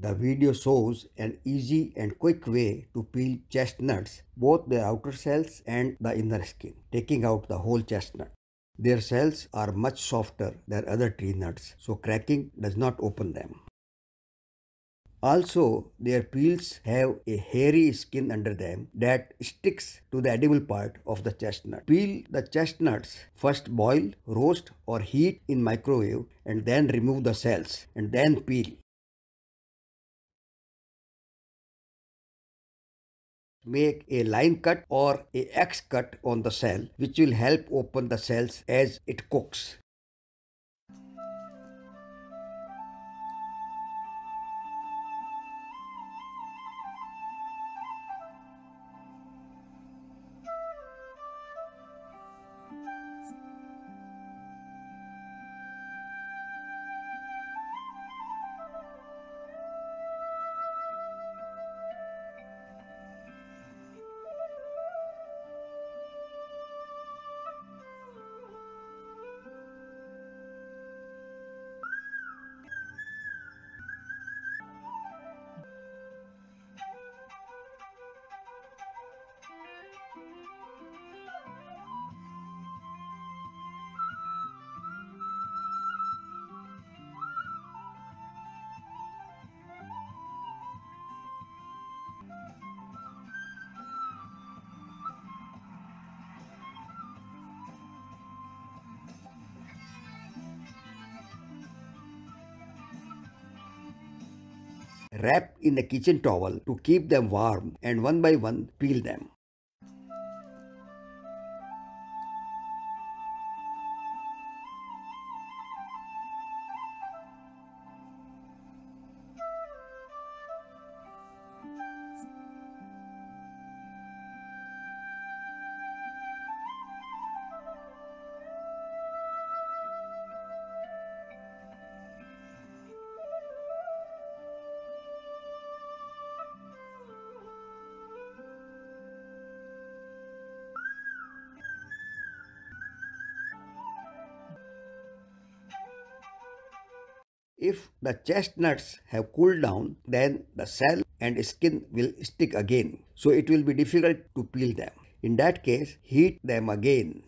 The video shows an easy and quick way to peel chestnuts, both their outer cells and the inner skin, taking out the whole chestnut. Their cells are much softer than other tree nuts, so cracking does not open them. Also, their peels have a hairy skin under them that sticks to the edible part of the chestnut. Peel the chestnuts, first boil, roast or heat in microwave and then remove the cells and then peel. Make a line cut or a X cut on the cell which will help open the cells as it cooks. Wrap in a kitchen towel to keep them warm and one by one peel them. If the chestnuts have cooled down, then the cell and skin will stick again. So it will be difficult to peel them. In that case, heat them again